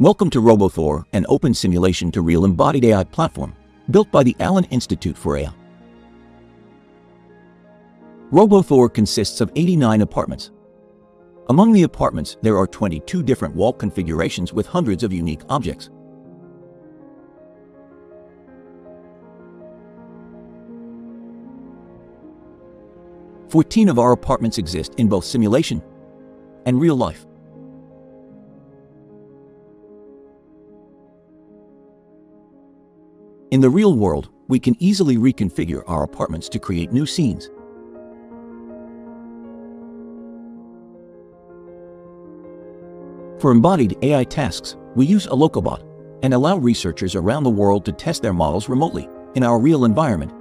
Welcome to RoboThor, an open simulation to real embodied AI platform built by the Allen Institute for AI. RoboThor consists of 89 apartments. Among the apartments, there are 22 different wall configurations with hundreds of unique objects. Fourteen of our apartments exist in both simulation and real life. In the real world, we can easily reconfigure our apartments to create new scenes. For embodied AI tasks, we use a Locobot and allow researchers around the world to test their models remotely in our real environment